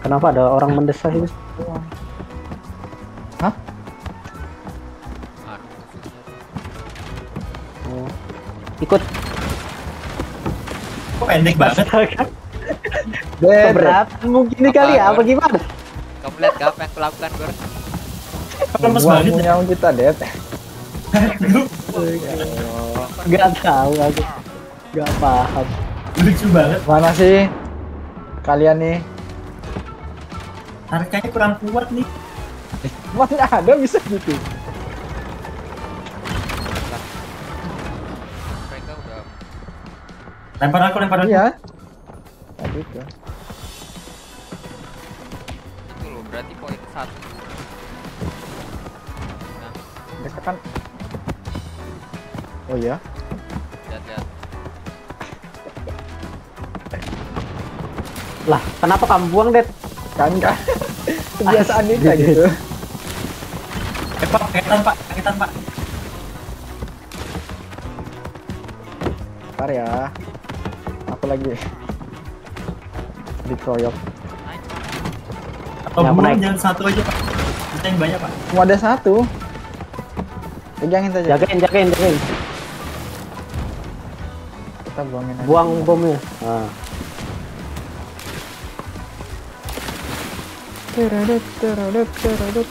Kenapa ada orang mendesak itu? Hah? Oh. Ikut Kok pendek banget? Keberatan mungkin ini kali ya, apa gimana? Kamu lihat gak apa yang kulakukan, Gor? Lemes banget ya. kita, Dead. Gak tahu aku. Gak paham. Lucu banget. Mana sih kalian nih? Tarikanya kurang kuat nih. Mana ada bisa gitu? Mereka udah Lempar aku, lempar aku. Iya. Tadi tuh. itu loh, berarti poin satu. Nah, Mereka kan Oh iya, lihat-lihat. Lah, kenapa kamu buang, Det? Kan kan kebiasaan kita gitu. Eh, Pak, paketan, Pak. Paketan, Pak. Ntar ya. Aku lagi dikeroyok. Naik. Atau naik. jangan satu aja, Pak. Kita yang banyak, Pak. Cuma ada satu. Pegangin saja. Jagain, jagain, jagain. Kita buangin aja. Buang bomnya. Nah. Teredut, teredut, teredut.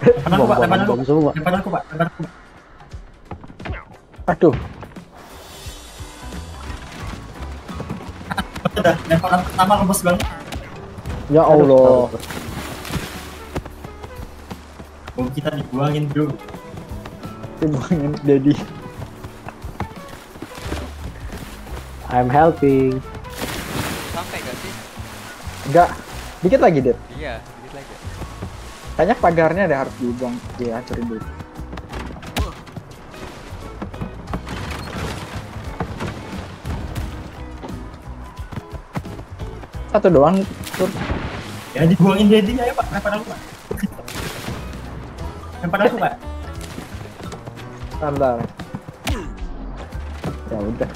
Lempar aku, Pak. Bom, aku. semua. Lempar aku, Pak. Lempar aku. Aduh, Udah, lemparan pertama lemes banget. ya Allah. Bom kita dibuangin, bro. Dibuangin Dedi. I'm helping. Sampai gak sih? Enggak. Dikit lagi, Ded. Iya, dikit lagi. Kayaknya pagarnya ada harus dibuang, dihancurin dulu. Satu doang, Tur. Ya, dibuangin Dedi ayo, Pak. Lempar aku, Pak. Lempar aku, Pak. Bentar. Ya udah.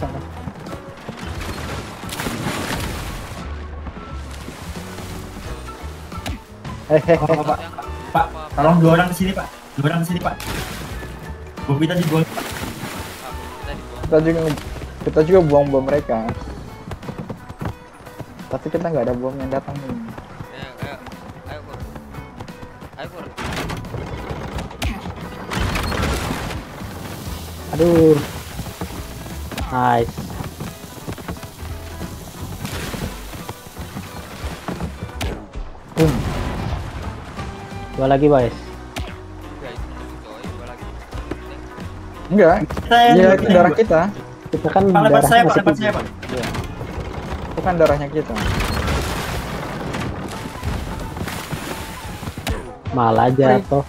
Hehehe. Pak, Pak, Pak, tolong dua orang ke sini, Pak. Dua orang ke sini, Pak. Bom kita dibuang. Kita juga kita juga buang bom mereka. Tapi kita nggak ada bom yang datang nih. Ayo, ayo. Ayo, Gor. Ayo, Gor. Aduh. Nice. Dua lagi, guys. Ya. Enggak. Iya, dua, itu kita yang darah kita. Kita kan darahnya saya, Pak. saya, Pak. Itu kan darahnya kita. Malah jatuh.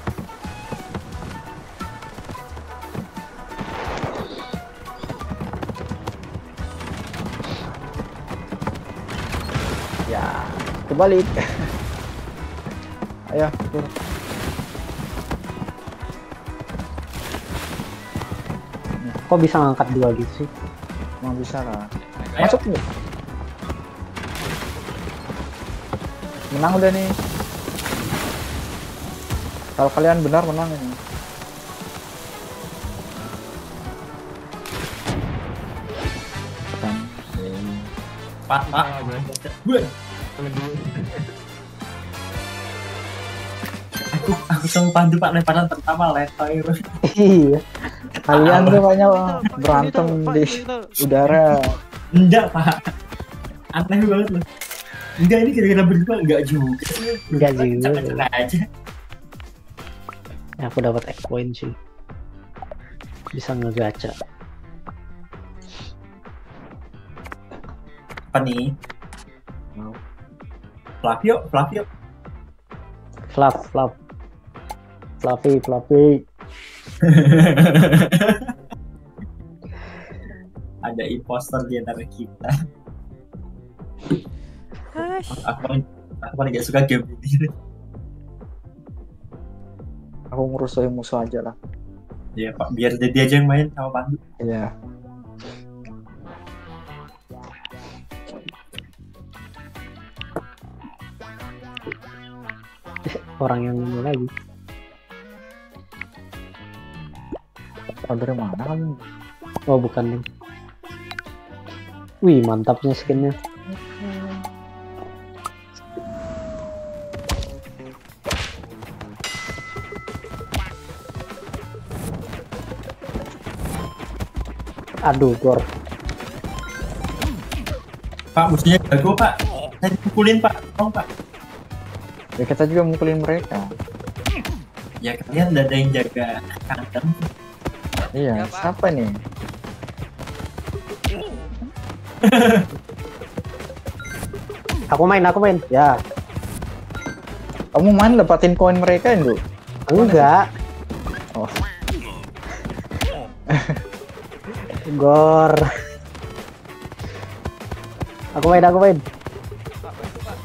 Ya, kebalik. Ayo, Tur. Kok bisa ngangkat dua gitu sih? Emang bisa lah. Masuk nih. Menang udah nih. Kalau kalian benar menang ini. Pak, Pak. Gue. Aku, aku sama Pandu, Pak. Lemparan pertama, letoy. Iya. Kalian tuh banyak berantem di udara. Enggak, Pak. Aneh banget loh. Enggak, ini kira-kira berdua. Enggak juga. Enggak juga. Aja. Aku dapat egg point sih. Bisa ngegacha. Apa nih? Flavio, Flavio. Fluff, fluff. Fluffy, fluffy. Ada imposter di antara kita. Aku paling, aku paling gak suka game ini. Aku ngerusuhin musuh aja lah. Ya Pak, biar jadi aja yang main sama Pandu. Iya. Orang yang ini lagi. Dari mana kamu? Oh bukan nih. Wih mantapnya skinnya. Aduh, gor. Pak, musuhnya jago, Pak. Saya dipukulin, Pak. Tolong, Pak. Ya kita juga mukulin mereka. Ya, kalian udah ada yang jaga kandang. Iya, Ya, siapa nih? Aku main, aku main. Ya, Kamu main dapatin koin mereka Indo? enggak. Oh. Gor. Aku main, aku main. Pak, bantu pak.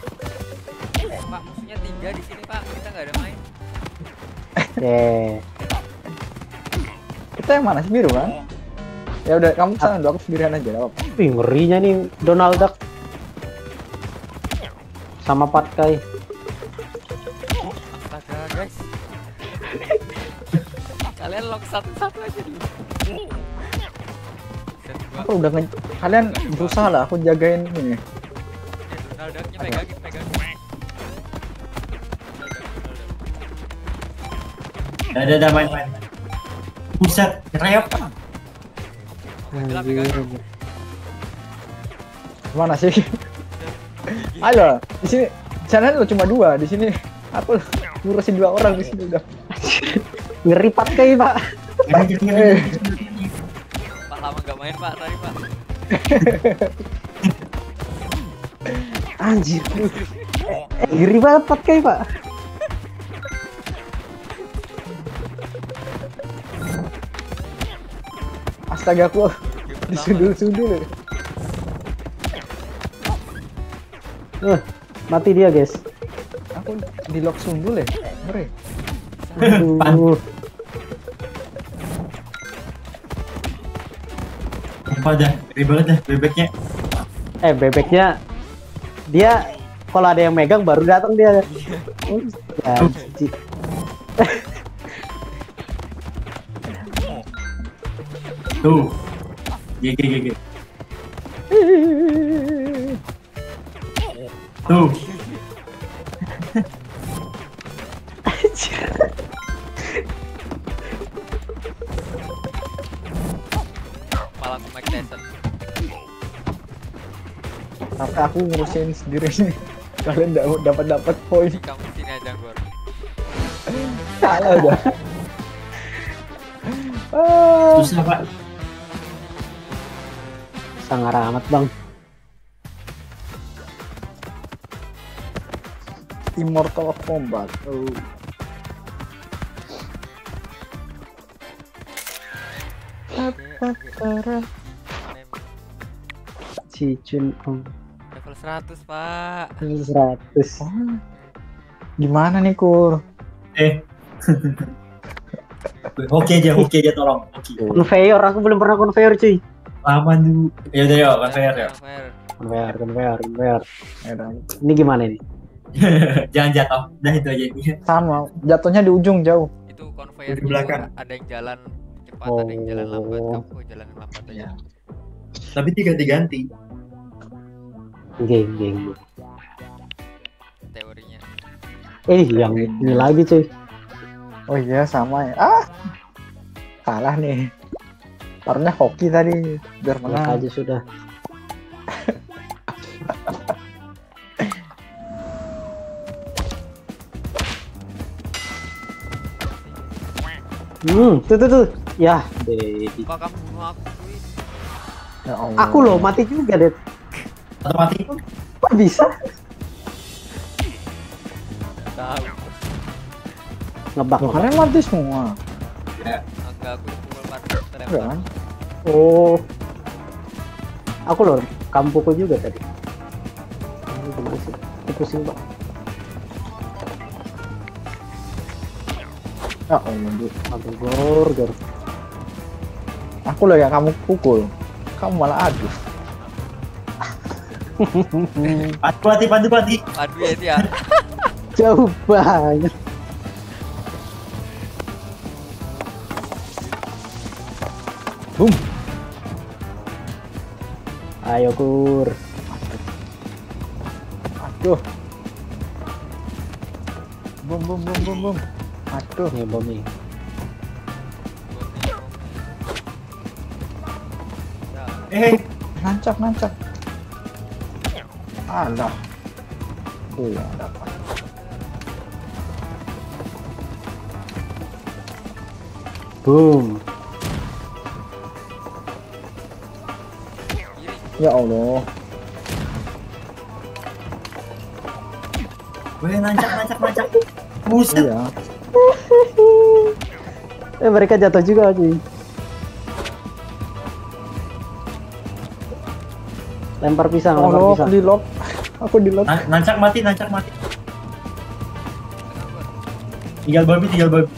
Pak, musuhnya tiga di sini pak. Kita nggak ada main. Eh, Kita yang mana sih biru kan? Ya udah kamu sana dulu, aku sendirian aja. apa-apa. wih ngerinya nih Donald Duck. Sama Patkai. Astaga guys. Kalian lock satu-satu aja dulu. Aku udah nge- kalian berusaha lah, aku jagain ini. Donald Duck-nya pegangin, pegangin. Udah, udah, udah, main, main. Buset, reok, Pak. Mana sih? Ayo, di sini sana lo cuma dua, di sini aku ngurusin dua orang di sini udah. Ngeri Pak. Ngeri, Eh. ngeri. Pak lama nggak main pak, tadi pak. Anjir. Eh, ngeri banget Patkai, Pak. Astaga aku disundul-sundul. Eh, mati dia, guys. Aku di lock sundul ya. Ngeri. Aduh. Apa dah, ngeri banget dah bebeknya. Eh, bebeknya dia kalau ada yang megang baru datang dia. Oh, ya, Tuh. GG, GG. Tuh. Malah aku Mike Tyson. Sampai aku ngurusin sendiri nih. Kalian da- dapat dapat poin. Di kamu sini aja Gor. Salah udah. Ah, Susah, Pak. Sangar amat, Bang. Immortal Kombat. Oh. Cicun Om. Level 100 pak. 100. Oh. Gimana nih Kur? Eh. Oke aja, oke aja tolong. Oke. Conveyor, aku belum pernah conveyor, cuy. Lama dulu. Ya udah yuk, kan fair ya. Fair. Conveyor, conveyor, conveyor. Ya udah. Ini gimana nih? Jangan jatuh. Udah itu aja. Sama, jatuhnya di ujung jauh. Itu conveyor Di belakang. ada yang jalan cepat, ada yang jalan lambat. Oh. Kamu jalan lambat aja. Ya. Tapi diganti-ganti. Geng, geng. Teorinya. Eh, yang ini lagi, cuy. Oh iya sama ya. Ah, kalah nih. Taruhnya hoki tadi biar menang. aja sudah. Hmm, tuh tuh tuh. Ya, baby. Pak kamu bunuh aku. Ya Allah. Aku loh mati juga, deh. Atau mati pun. Kok bisa? Tahu. Ngebak. Kalian mati semua. Enggak aku Enggak terlempar. kan? Oh. Aku loh, kamu pukul juga tadi. Ini gimana sih? Ini pusing, Pak. Ya Allah, Bu. Aduh, gor, gor. Aku loh yang kamu pukul. Kamu malah adu. Pati, pati, pati, pati. Aduh ya dia. Jauh banget. Boom. Ayo kur. Aduh. Boom boom boom boom boom. Aduh. Nih bom nih. Ya, Eh, Nancap nancap. Alah. Iya dapat. Boom. Ya Allah. gue nancak nancak nancak. Buset. Iya. Eh mereka jatuh juga cuy. Lempar pisang, lempar Allah, pisang. aku di lock. Aku di lock. Na- nancak mati, nancak mati. Tinggal babi, tinggal babi.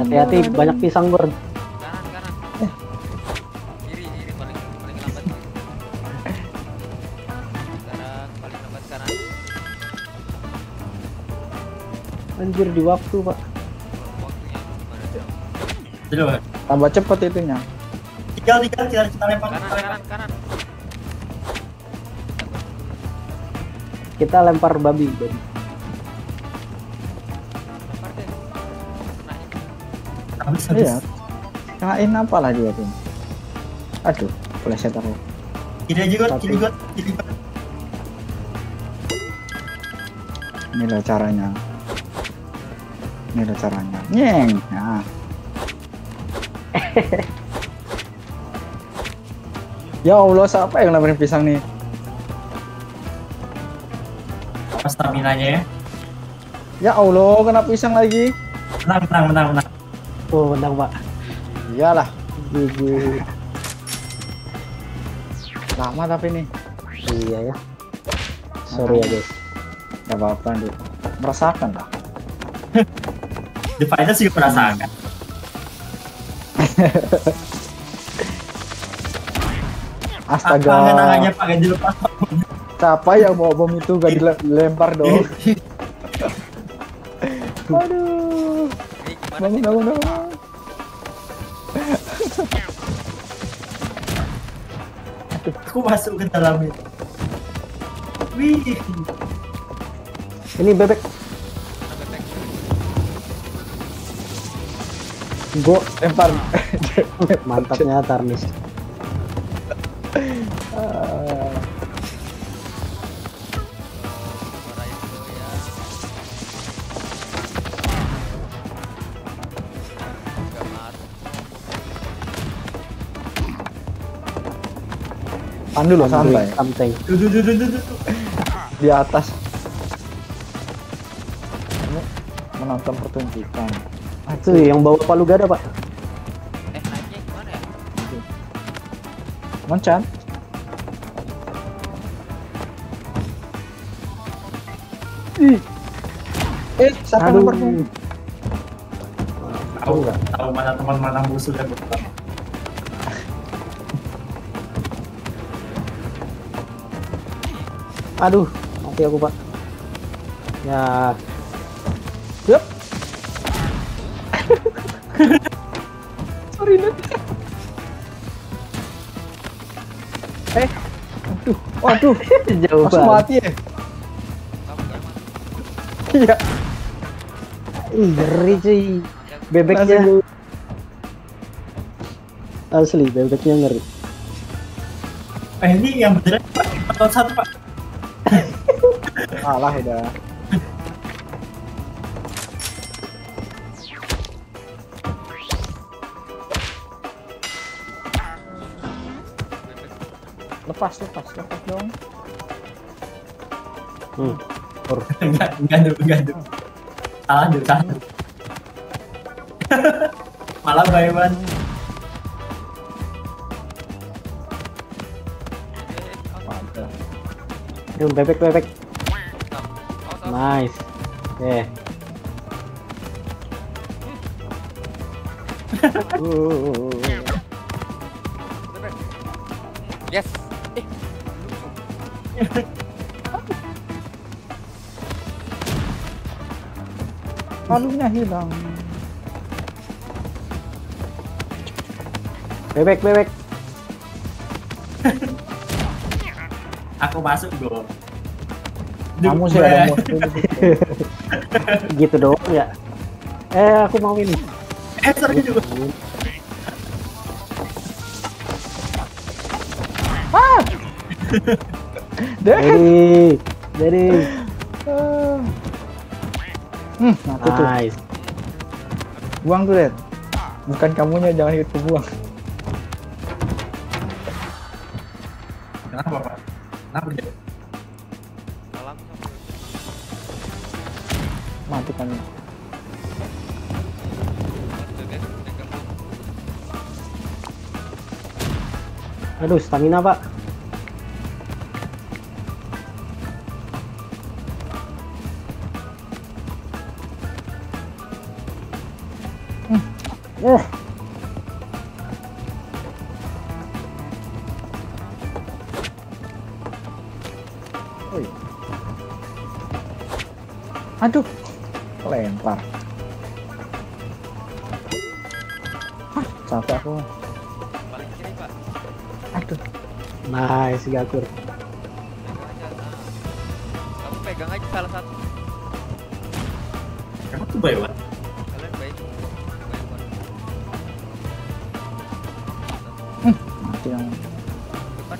Hati-hati banyak pisang bor. Anjir di waktu pak. Tambah cepet itunya. Tinggal, tinggal, kita, kita lempar. Kanan, kita lempar. kanan, kanan. Kita lempar babi. babi. Habis, habis. Iya. Kenain apa lah dia tuh. Aduh, boleh saya taruh. Kiri aja got, kiri got, kiri got. Ini loh caranya. Ini loh caranya. Nyeng. Nah. ya Allah, siapa yang lemparin pisang nih? Apa stamina-nya ya? Ya Allah, kena pisang lagi. Menang, menang, menang, menang. Oh menang pak. Iyalah, Gigi. lama tapi nih. Iya ya. Sorry ya guys. Gak apa-apa nih. Merasakan lah. The Fighters juga merasakan. Astaga. Apa kenangannya pakai dilepas? Siapa yang bawa bom itu gak dile- dilempar dong? Aduh. Bangun, bangun, bangun. Aku masuk ke dalam itu. Wih, Ini bebek. Go. Lempar. Mantapnya Tarnis. Pandu loh santai. Duh. Di atas. Kamu menonton pertunjukan. Tuh yang bawa palu gada pak. Eh, naiknya gimana ya? Loncat. Ih. Eh, siapa Aduh. nomor? Tahu nggak? Tahu mana teman mana musuh dan berperang. Aduh, mati aku pak. Ya, waduh, jauh banget. mati ya? Iya. Ih, ngeri cuy. Bebeknya asli, bebeknya ngeri. Eh ini yang beneran Pak. Satu pak. Kalah udah. Lepas, lepas, lepas dong. Hmm. Enggak, enggak dulu, enggak dulu. Salah dulu, salah dulu. Malah Mantap. Yuk, bebek bebek. Nice. Eh. Yes. Eh, Kalungnya hilang. Bebek, bebek. Aku masuk dong. Kamu sih ada Gitu, gitu dong ya. Eh, aku mau ini. Eh, sorry dulu. Ah! Jadi, jadi. Hmm, aku tuh. Nice. Buang tuh, Dad. Bukan kamunya jangan ikut buang. Kenapa, Pak? Kenapa dia? Salam sama Mati pegang Aduh, stamina, Pak. Aduh. Lempar. Hah, capek aku. paling kiri pak Aduh. nice, Gakur. pegang aja kamu pegang aja salah satu Kamu tuh baik, Pak. kalian Mati yang. depan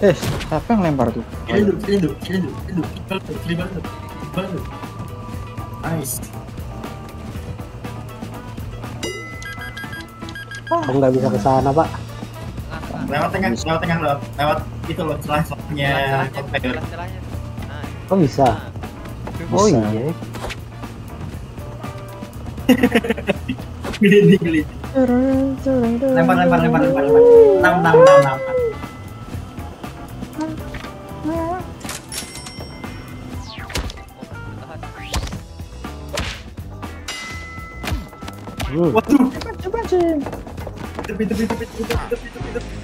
Eh, siapa yang lempar tuh? Kiri dulu, kiri dulu, kiri dulu, kiri dulu, kiri dulu, kiri banget, kiri banget. Nice. Aku nggak bisa ke sana, Pak. Lewat tengah, lewat tengah, lewat, lewat itu loh celah-celahnya nah Oh bisa. Oh Bisa. iya. Gelinding, gelinding. Lempar, lempar, lempar, lempar, lempar. Enam, enam, enam, enam. Hmm. Waduh, tepi, tepi, tepi, tepi, tepi, tepi, tepi, tepi.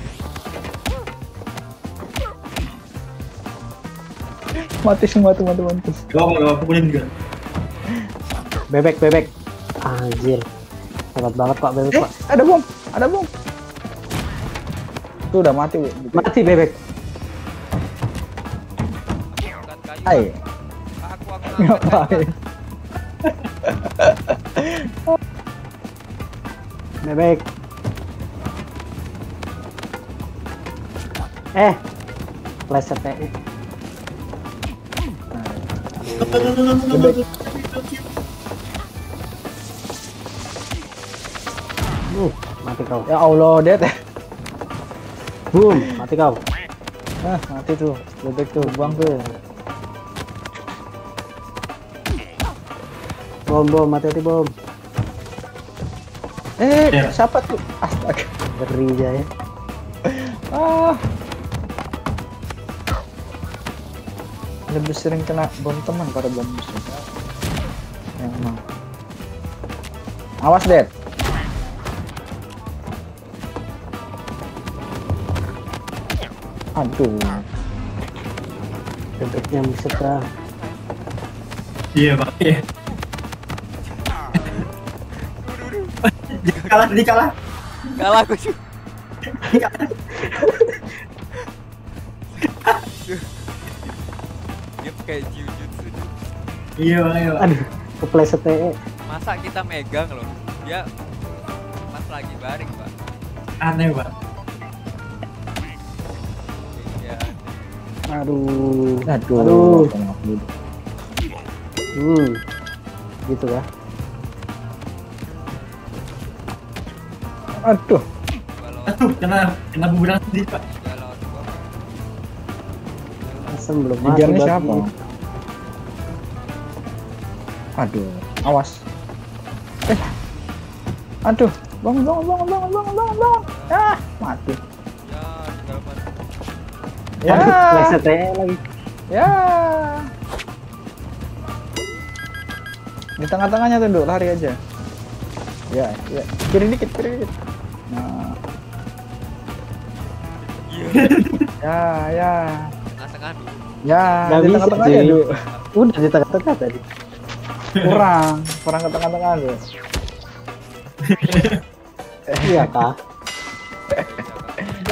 Mati semua teman-teman tuh. Gak apa, gak apa, pukulin juga. Bebek, bebek. Anjir. Hebat banget, Pak, bebek, Eh, Pak. ada bom. Ada bom. Tuh udah mati, Wi. Mati bebek. Hai. Pak. aku Ngapain? Bebek. Eh. Pleset eh. Uh, mati kau. Ya Allah, Dad. Boom, mati kau. Ah, mati tuh. Bebek tuh, buang tuh. Bom, bom, mati hati bom. Eh, Ya. siapa tuh? Astaga. Ngeri aja ya. Ah. Lebih sering kena bom teman pada bom musuh. Emang. Awas, Dad. Aduh. Bebeknya dah. Iya, Pak. Iya. Kalah, dia kalah. kalah aku cuy dia pakai jiu-jitsu Iya, iya. Aduh, kepleset eh. masa kita megang loh dia pas lagi baring pak Aneh, Pak. iya Aduh. Aduh. Aduh. Hmm. Gitu ya. Aduh. Aduh, kena, kena buburan sendiri, Pak. Asem belum mati. Ngejarnya bagi. siapa? Aduh. Awas. Eh. Aduh. Bangun, bangun, bangun, bangun, bangun, bangun, bangun. Ah, mati. ya Ya. Aduh, eh lagi. Ya. Di tengah-tengahnya tuh, lari aja. Ya, ya. Kiri dikit, kiri dikit. Ya, ya. tengah-tengah dulu Ya, Nggak di bisa, tengah-tengahnya, cuy. Duk. Udah di tengah-tengah tadi. Kurang, kurang ke tengah-tengah lu. Iya kah?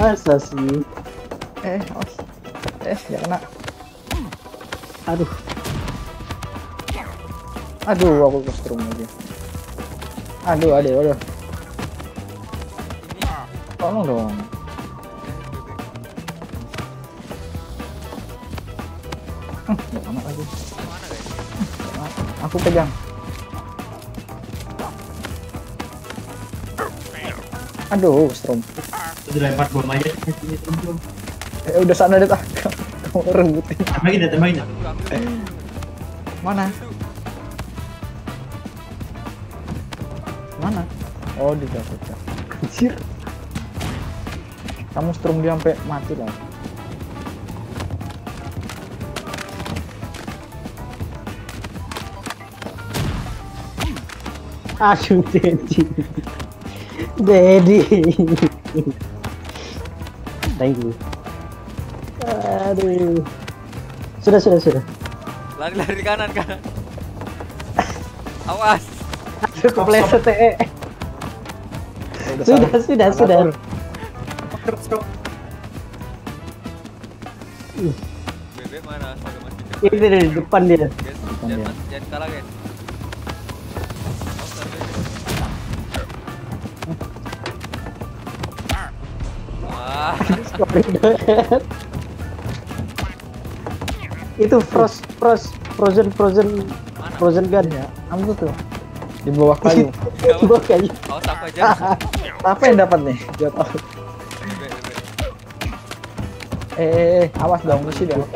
Masa sih? Eh, awas. Eh, ya kena. Aduh, Aduh, aku ke strum lagi. Aduh, aduh, aduh. Tolong dong. Aku pegang. Aduh, strum. Udah lempar bom aja. Eh, udah sana deh, ah. Kamu rebutin. Tembakin dah, tembakin dah. Ambil, ambil. Mana? Mana? Oh, di Jakarta. anjir. Kamu strum dia sampai mati lah. Aduh, Dedi. Dedi. Thank you. Aduh. Sudah, sudah, sudah. Lari lari kanan kanan. Awas. Aduh, kepleset eh. Sudah, sudah, sudah. aku. Bebek mana? Astaga masih depan. Ini dari depan dia. Jangan kalah guys. Itu frost, frost, frozen, frozen, mana? frozen gun ya. Kamu tuh di bawah kayu. Coba kayu. Awas aku aja. Apa yang dapat nih? Jatuh. Bebek, bebek. Eh, eh, eh, awas dong, mesti jatuh.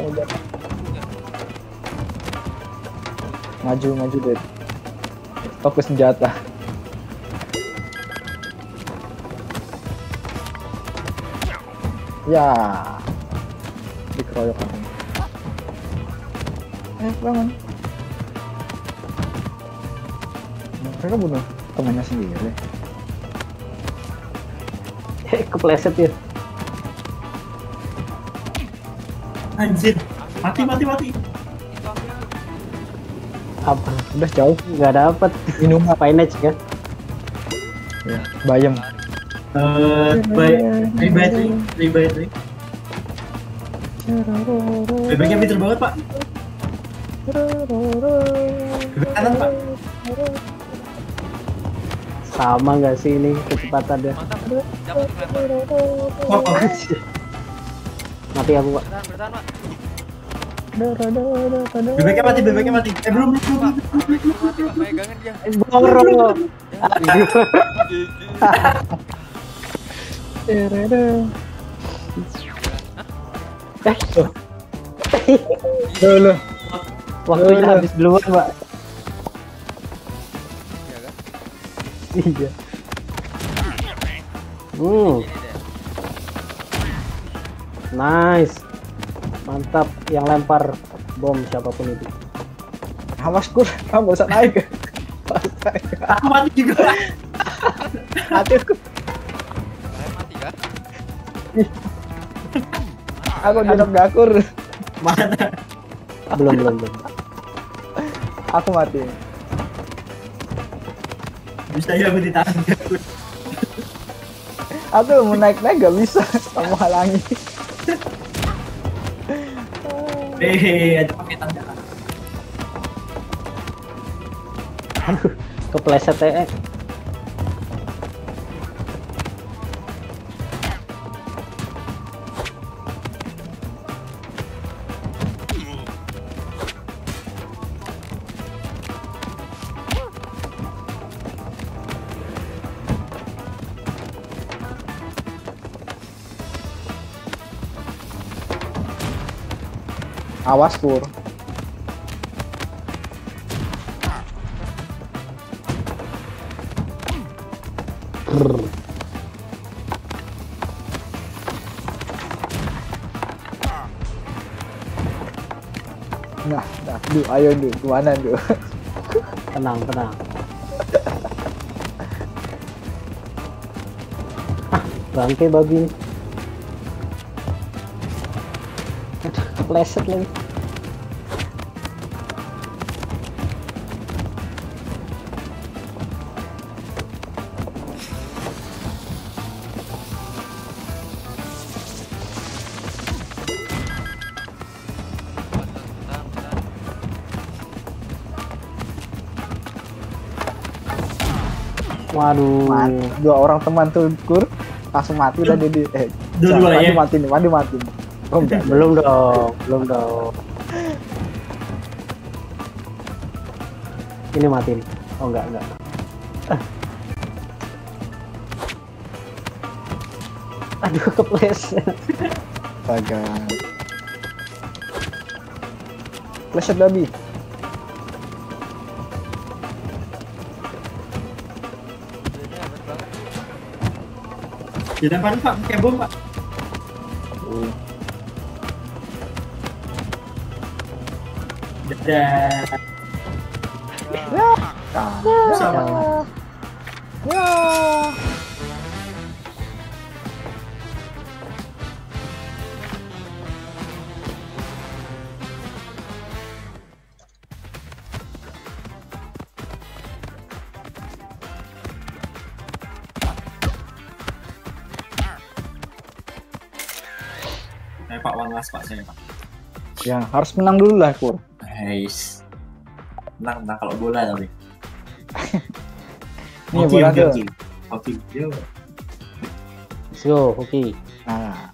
Maju, maju deh. Fokus senjata. Ya. Dikeroyok aku. Eh, bangun. Mereka bunuh temannya sendiri. Eh, Kepleset ya. Anjir. Mati, mati, mati. Apa? Udah jauh. Nggak dapat. Minum apa? Finance kan? Ya, bayam. Eh, baik. Ini battery, ini battery. Bebeknya pinter banget, Pak. Bebek kanan, Pak. Sama nggak sih ini kecepatannya? Mantap. Lempar. Wah, wah. Mati aku pak. Bertahan, bertahan, Pak. Bebeknya mati, bebeknya mati. Eh, belum, belum, belum. Pak, bebek mati, Pak. Megangin dia. Boro. Eh, Loh, waktunya Loh. habis duluan pak. Iya kan? Iya. Hmm, nice. Mantap. Yang lempar bom siapa pun itu. awas kur, kamu usah naik. Aku mati juga. Mati aku. Aku di gakur. Mana? Belum belum belum. Aku mati. Bisa ya aku ditahan. Aku mau naik-naik gak bisa. Kamu halangi. Eh, ada pakai tanda. Aduh, kepleset eh. Awas. Brr. Nah, nah, du, ayo du, ke mana du? Tenang tenang. Ah, bangke babi. Aduh, kepleset lagi. Waduh. Mati. Dua orang teman tuh kur langsung mati udah dia di eh mati ya. mati nih, mati mati. Oh enggak. Belum dong, belum dong. Ini mati nih. Oh enggak, enggak. Ah. Aduh, kepleset. Astaga. Flash babi. Dilemparin pak, pakai bom pak. Dadah. Ah, Sama. Pak One Last Pak saya Pak. Ya, harus menang dulu lah, Kur. Guys. Menang, menang kalau bola tapi. Nih, Oke, bola tuh. oke. Oke, yo. Oke. Nah,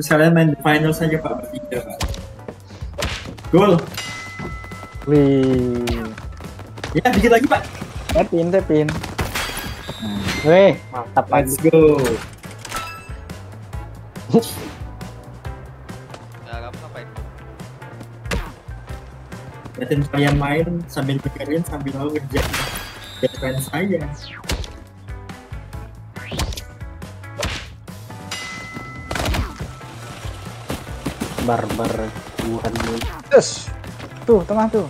Terus kalian main di final saja Pak bertiga Pak. Gol. wih. Ya, dikit lagi Pak. Tepin, tepin. Weh, mantap Let's lagi. go. Ya, kamu ngapain? Liatin kalian main sambil dengerin sambil mau ngerjain deadline saya. Barbar bukan Terus. Tuh, tengah tuh.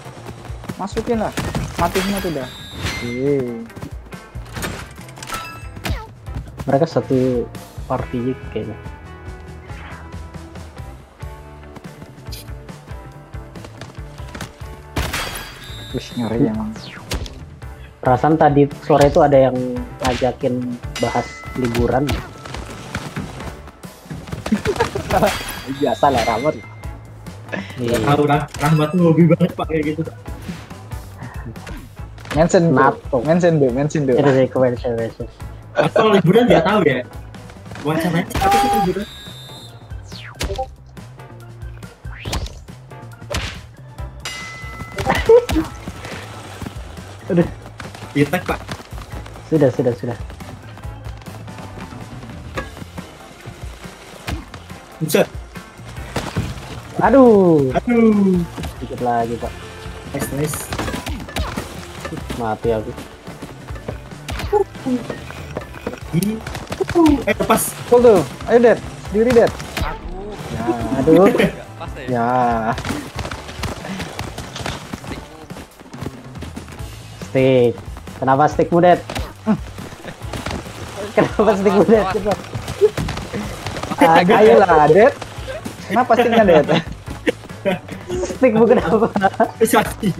Masukin lah. Mati semua tuh dah. Mereka satu party kayaknya. Wih, ngeri emang. Perasaan tadi sore itu ada yang ngajakin bahas liburan. Biasa lah, Ramon. Iya. Tahu Rah Rahmat tuh hobi banget Pak kayak gitu. Mention. NATO. Mention do, mention do. Itu sih kewensen kewensen. Atau liburan nggak tahu ya. Wacananya apa sih liburan? Aduh. Itek Pak. Sudah, sudah, sudah. Buset. Aduh, Aduh. dikit lagi pak. Nice, nice. Mati aku. Ini. Eh lepas. Cool tuh. Ayo, Dad. Sendiri, Dad. Aduh, Ya. Aduh, ya. Ya. Stick. Kenapa stickmu, Dad? Kenapa stickmu, Dad? Cepat. Ah, ayolah, Dad. Kenapa sticknya, Dad? Stickmu kenapa? Kasih.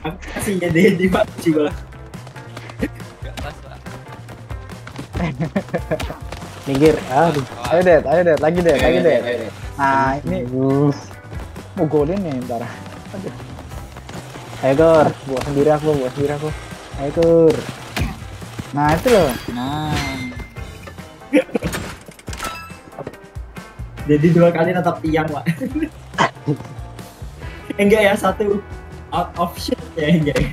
Aku kasihnya deh di coba. Pas, Pak. Minggir. Aduh. Ayo, Dad. Ayo, Dad. Lagi, Dad. Lagi, ayo. Nah, ini mau golin nih ntar. Ayo, Gor. Buat sendiri aku, buat sendiri aku. Ayo, Gor. Nah, itu loh. Nah. Jadi dua kali tetap tiang, Pak. Eh, enggak ya, satu out of shit ya, enggak ya.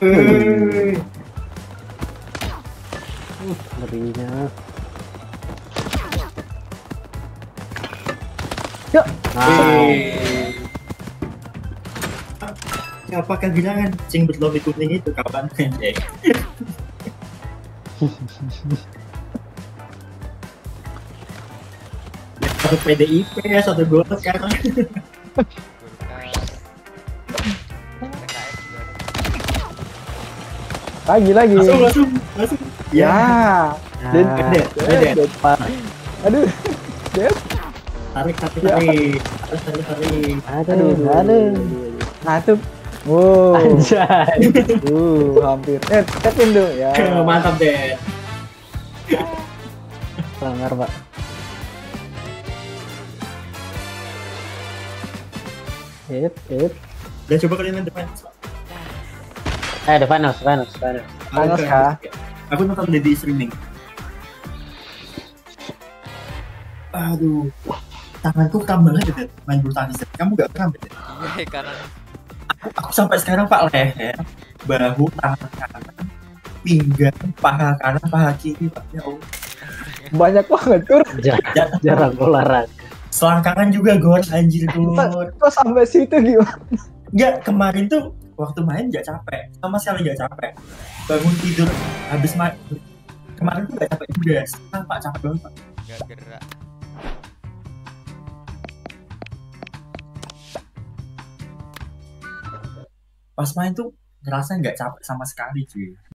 Hmm. Uh, ngerinya. Nah, Wih. Siapa kehilangan cing berlomi kuning itu kapan Eh, satu PDIP satu Golkar ada. Lagi lagi. langsung langsung langsung Ya. nah, Dan- Dead, dead. Pak. Aduh. Tarik tarik Ya. tarik tarik tarik tarik Aduh, aduh. Nah, tuh. Wow. Anjay. Uh, hampir. Eh, tapin tuh. Ya. mantap deh Pelanggar, Pak. Ip, ip. dan coba kalian depan Eh, the Vanos, Vanos, Vanos. Panas, kah? aku nonton di streaming aduh tanganku kram banget ya main bulu tangkis kamu gak kram ya karena aku sampai sekarang pak leher bahu tangan kanan pinggang paha kanan paha kiri pak ya Allah Banyak banget, Kur. Jarang, jarang olahraga. selangkangan juga gor anjir gor Kok sampai situ gimana? Enggak, kemarin tuh waktu main nggak capek, sama sekali nggak capek. Bangun tidur habis main kemarin tuh nggak capek juga. Sekarang pak capek banget pak. nggak gerak Pas main tuh ngerasa nggak capek sama sekali cuy.